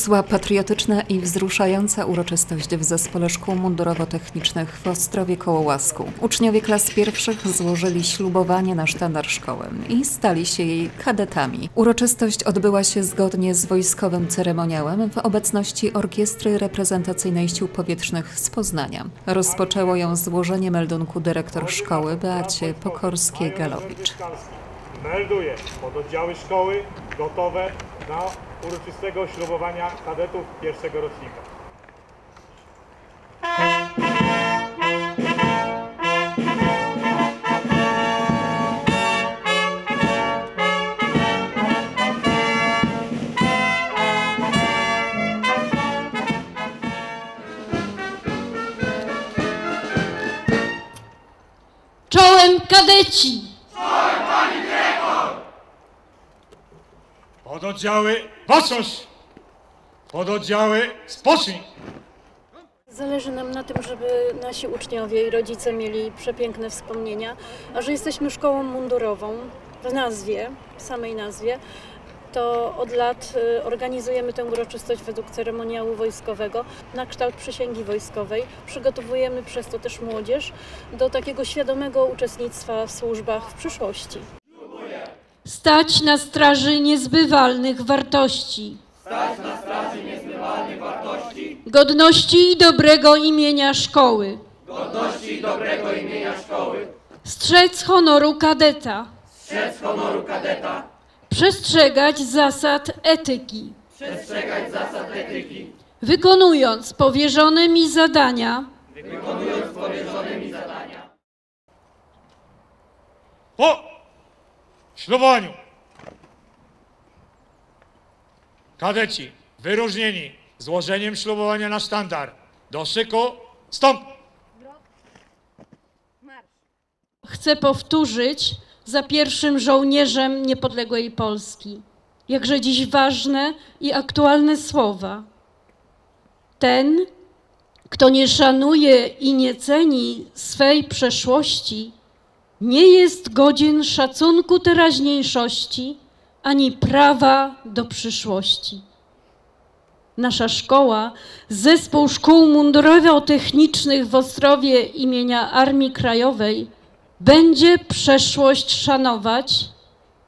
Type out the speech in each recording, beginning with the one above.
Urosła patriotyczna i wzruszająca uroczystość w Zespole Szkół Mundurowo-Technicznych w Ostrowie koło Łasku. Uczniowie klas pierwszych złożyli ślubowanie na sztandar szkoły i stali się jej kadetami. Uroczystość odbyła się zgodnie z wojskowym ceremoniałem w obecności Orkiestry Reprezentacyjnej Sił Powietrznych z Poznania. Rozpoczęło ją złożenie meldunku dyrektor szkoły Beacie Pokorskiej-Galowicz. Melduję, pododdziały szkoły gotowe na uroczystego ślubowania kadetów pierwszego rocznika. Czołem kadeci! Pododdziały patrząc! Pododdziały spocznij! Zależy nam na tym, żeby nasi uczniowie i rodzice mieli przepiękne wspomnienia, a że jesteśmy szkołą mundurową w nazwie, w samej nazwie, to od lat y, organizujemy tę uroczystość według ceremoniału wojskowego na kształt przysięgi wojskowej. Przygotowujemy przez to też młodzież do takiego świadomego uczestnictwa w służbach w przyszłości. Stać na straży niezbywalnych wartości. Godności i dobrego imienia szkoły. godności i dobrego imienia szkoły, Strzec honoru kadeta. strzec honoru kadeta, Przestrzegać zasad etyki. przestrzegać zasad etyki, Wykonując powierzone mi zadania, wykonując powierzone mi zadania. Po ślubowaniu kadeci wyróżnieni złożeniem ślubowania na sztandar do szyku stąp! chcę powtórzyć za pierwszym żołnierzem niepodległej Polski. Jakże dziś ważne i aktualne słowa. Ten, kto nie szanuje i nie ceni swej przeszłości, nie jest godzien szacunku teraźniejszości ani prawa do przyszłości. Nasza szkoła, Zespół Szkół Mundurowo-Technicznych w Ostrowie imienia Armii Krajowej, będzie przeszłość szanować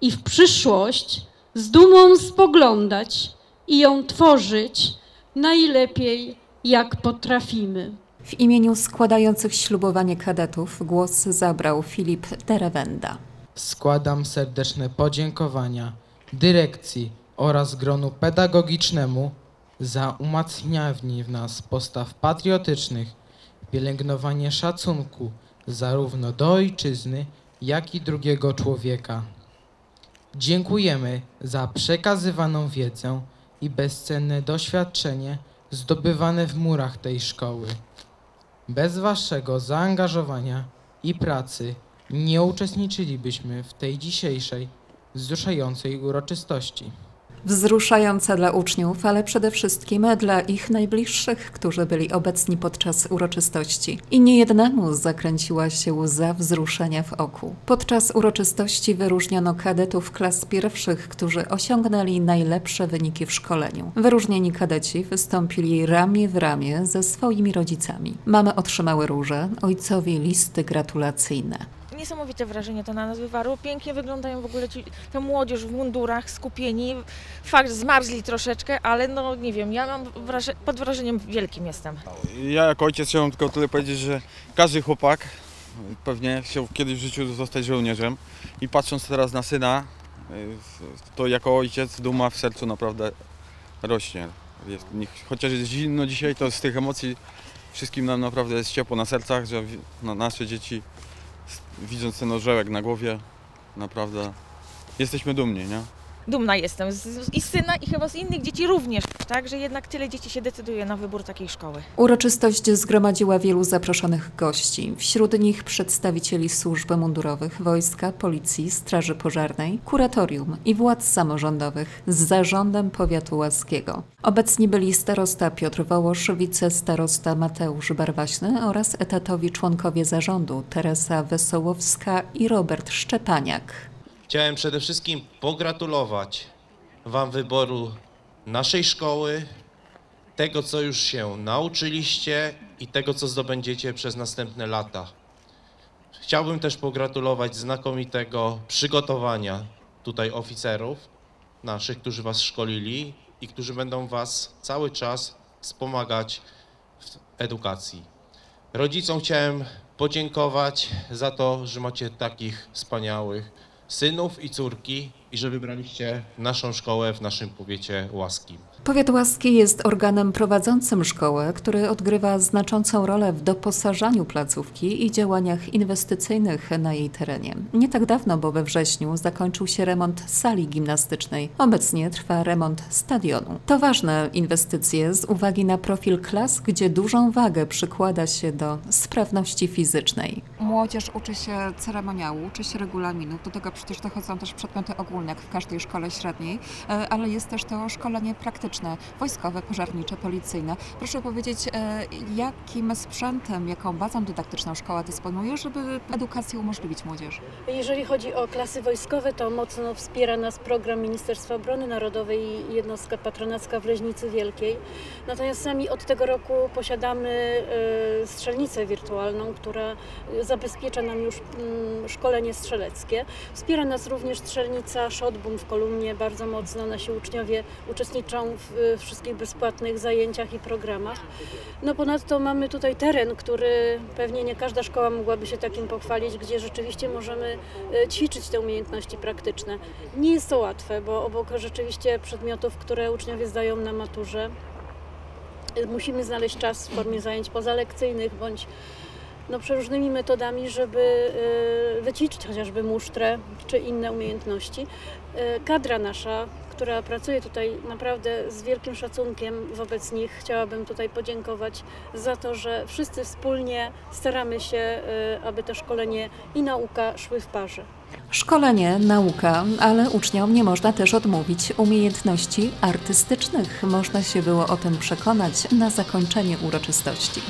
i w przyszłość z dumą spoglądać i ją tworzyć najlepiej, jak potrafimy. W imieniu składających ślubowanie kadetów głos zabrał Filip Derewenda. Składam serdeczne podziękowania dyrekcji oraz gronu pedagogicznemu za umacnianie w nas postaw patriotycznych, pielęgnowanie szacunku zarówno do ojczyzny, jak i drugiego człowieka. Dziękujemy za przekazywaną wiedzę i bezcenne doświadczenie zdobywane w murach tej szkoły. Bez waszego zaangażowania i pracy nie uczestniczylibyśmy w tej dzisiejszej, wzruszającej uroczystości. Wzruszająca dla uczniów, ale przede wszystkim dla ich najbliższych, którzy byli obecni podczas uroczystości. I niejednemu zakręciła się łza wzruszenia w oku. Podczas uroczystości wyróżniono kadetów klas pierwszych, którzy osiągnęli najlepsze wyniki w szkoleniu. Wyróżnieni kadeci wystąpili ramię w ramię ze swoimi rodzicami. Mamy otrzymały róże, ojcowi listy gratulacyjne. Niesamowite wrażenie to na nas wywarło. Pięknie wyglądają w ogóle ci, ta młodzież w mundurach, skupieni. Fakt, zmarzli troszeczkę, ale no nie wiem, ja mam wraże- pod wrażeniem wielkim jestem. Ja jako ojciec chciałbym tylko tyle powiedzieć, że każdy chłopak pewnie chciał kiedyś w życiu zostać żołnierzem i patrząc teraz na syna, to jako ojciec duma w sercu naprawdę rośnie. Jest, chociaż jest zimno dzisiaj, to z tych emocji wszystkim nam naprawdę jest ciepło na sercach, że nasze dzieci widząc ten orzełek na głowie, naprawdę jesteśmy dumni, nie? Dumna jestem z, z, i z syna, i chyba z innych dzieci również, tak, że jednak tyle dzieci się decyduje na wybór takiej szkoły. Uroczystość zgromadziła wielu zaproszonych gości. Wśród nich przedstawicieli służb mundurowych, wojska, policji, straży pożarnej, kuratorium i władz samorządowych z zarządem powiatu łaskiego. Obecni byli starosta Piotr Wołosz, wicestarosta Mateusz Barwaśny oraz etatowi członkowie zarządu Teresa Wesołowska i Robert Szczepaniak. Chciałem przede wszystkim pogratulować Wam wyboru naszej szkoły, tego, co już się nauczyliście i tego, co zdobędziecie przez następne lata. Chciałbym też pogratulować znakomitego przygotowania tutaj oficerów naszych, którzy Was szkolili i którzy będą Was cały czas wspomagać w edukacji. Rodzicom chciałem podziękować za to, że macie takich wspaniałych synów i córki i że wybraliście naszą szkołę w naszym powiecie łaskim. Powiat Łaski jest organem prowadzącym szkołę, który odgrywa znaczącą rolę w doposażaniu placówki i działaniach inwestycyjnych na jej terenie. Nie tak dawno, bo we wrześniu zakończył się remont sali gimnastycznej. Obecnie trwa remont stadionu. To ważne inwestycje z uwagi na profil klas, gdzie dużą wagę przykłada się do sprawności fizycznej. Młodzież uczy się ceremoniału, uczy się regulaminów. Do tego przecież dochodzą też przedmioty ogólne, jak w każdej szkole średniej, e, ale jest też to szkolenie praktyczne, wojskowe, pożarnicze, policyjne. Proszę powiedzieć, e, jakim sprzętem, jaką bazą dydaktyczną szkoła dysponuje, żeby edukację umożliwić młodzieży? Jeżeli chodzi o klasy wojskowe, to mocno wspiera nas program Ministerstwa Obrony Narodowej i jednostka patronacka w Leźnicy Wielkiej. Natomiast sami od tego roku posiadamy e, strzelnicę wirtualną, która zabezpiecza nam już mm, szkolenie strzeleckie. Wspiera nas również strzelnica Shotboom w Kolumnie bardzo mocno. Nasi uczniowie uczestniczą w wszystkich bezpłatnych zajęciach i programach. No ponadto mamy tutaj teren, który pewnie nie każda szkoła mogłaby się takim pochwalić, gdzie rzeczywiście możemy e, ćwiczyć te umiejętności praktyczne. Nie jest to łatwe, bo obok rzeczywiście przedmiotów, które uczniowie zdają na maturze, e, musimy znaleźć czas w formie zajęć pozalekcyjnych bądź no, przeróżnymi metodami, żeby e, wyćwiczyć chociażby musztrę czy inne umiejętności. E, Kadra nasza, która pracuje tutaj naprawdę z wielkim szacunkiem wobec nich, chciałabym tutaj podziękować za to, że wszyscy wspólnie staramy się, e, aby to szkolenie i nauka szły w parze. Szkolenie, nauka, ale uczniom nie można też odmówić umiejętności artystycznych. Można się było o tym przekonać na zakończenie uroczystości.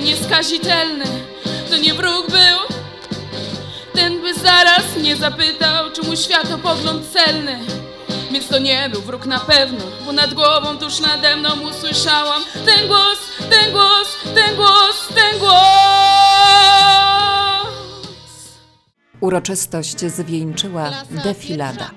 Nieskazitelny. To nie wróg był, ten by zaraz nie zapytał, czy mu światopogląd celny. Więc to nie był wróg na pewno, bo nad głową tuż nade mną usłyszałam ten głos, ten głos, ten głos, ten głos. Uroczystość zwieńczyła defilada.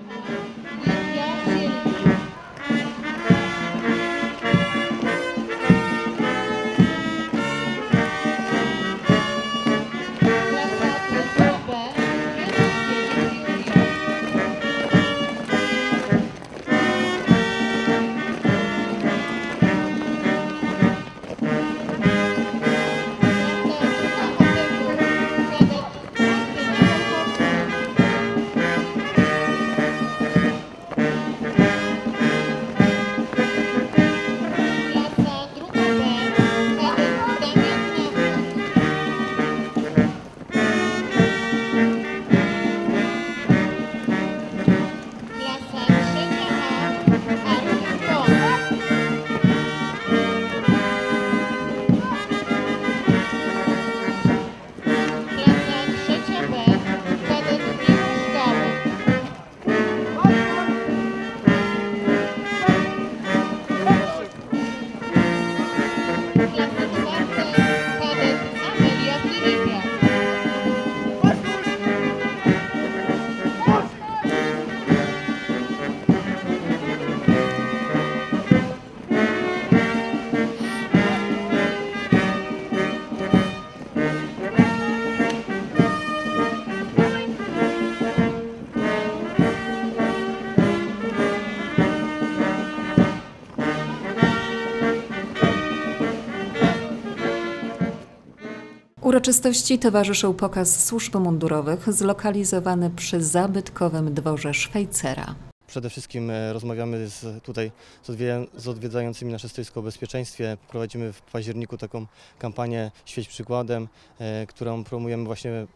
Uroczystości towarzyszył pokaz służb mundurowych zlokalizowany przy zabytkowym dworze Szwajcera. przede wszystkim e, rozmawiamy z, tutaj z, odwie, z odwiedzającymi nasze stoisko o bezpieczeństwie. Prowadzimy w październiku taką kampanię Świeć przykładem, e, którą promujemy właśnie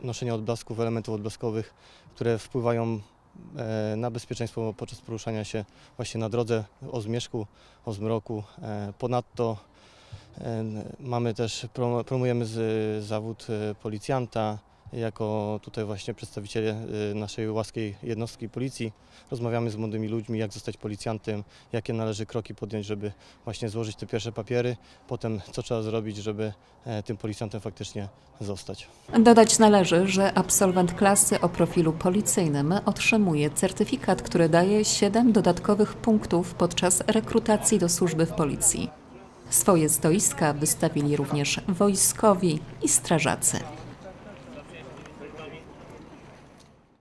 noszenie odblasków, elementów odblaskowych, które wpływają e, na bezpieczeństwo podczas poruszania się właśnie na drodze o zmierzchu, o zmroku. Ponadto mamy też, prom- promujemy zawód e, policjanta, jako tutaj właśnie przedstawiciele y, naszej łaskiej jednostki policji rozmawiamy z młodymi ludźmi, jak zostać policjantem, jakie należy kroki podjąć, żeby właśnie złożyć te pierwsze papiery, potem co trzeba zrobić, żeby e, tym policjantem faktycznie zostać. Dodać należy, że absolwent klasy o profilu policyjnym otrzymuje certyfikat, który daje 7 dodatkowych punktów podczas rekrutacji do służby w policji. Swoje stoiska wystawili również wojskowi i strażacy.